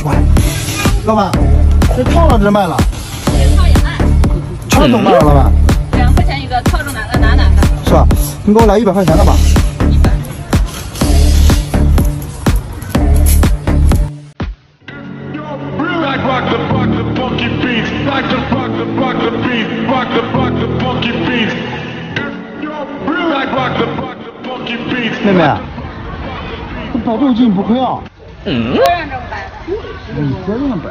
喜。老板，这套了这卖了？这套也卖。全都卖了，老板。两块钱一个，套中哪个拿哪个。是吧？你给我来一百块钱的吧。妹妹，这保证金不亏啊！都让这么摆的。嗯，别这么摆。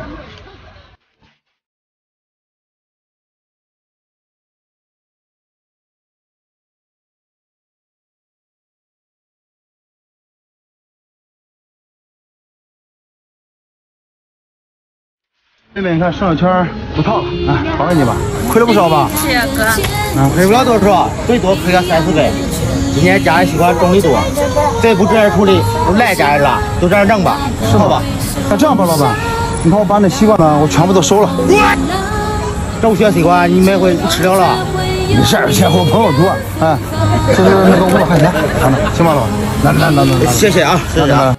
妹妹，你看剩下圈不套了，哎，还给你吧，亏了不少吧？谢谢哥。嗯，亏不了多少，最多亏个三四百。今年家里西瓜种的多，再不这样处理，都赖家人了，就这样弄吧，是好吧？那这样吧，老板，你看我把那西瓜呢，我全部都收了。这么些西瓜你买回去吃了了？没事儿，钱我朋友多，啊。就是那个五百块钱，行吧，老板？来来来来来，谢谢啊，谢谢啊。